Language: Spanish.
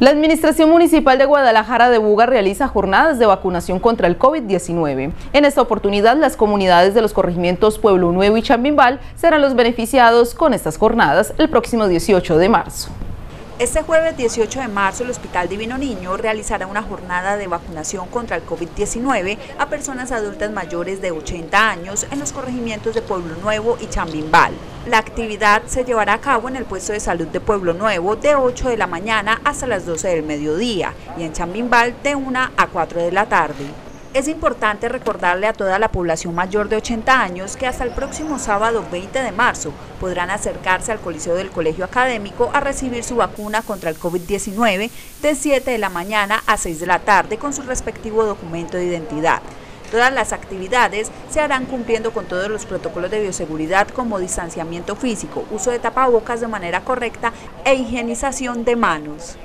La Administración Municipal de Guadalajara de Buga realiza jornadas de vacunación contra el COVID-19. En esta oportunidad, las comunidades de los corregimientos Pueblo Nuevo y Chambimbal serán los beneficiados con estas jornadas el próximo 18 de marzo. Este jueves 18 de marzo el Hospital Divino Niño realizará una jornada de vacunación contra el COVID-19 a personas adultas mayores de 80 años en los corregimientos de Pueblo Nuevo y Chambimbal. La actividad se llevará a cabo en el puesto de salud de Pueblo Nuevo de 8 de la mañana hasta las 12 del mediodía y en Chambimbal de 1 a 4 de la tarde. Es importante recordarle a toda la población mayor de 80 años que hasta el próximo sábado 20 de marzo podrán acercarse al Coliseo del Colegio Académico a recibir su vacuna contra el COVID-19 de 7 de la mañana a 6 de la tarde con su respectivo documento de identidad. Todas las actividades se harán cumpliendo con todos los protocolos de bioseguridad como distanciamiento físico, uso de tapabocas de manera correcta e higienización de manos.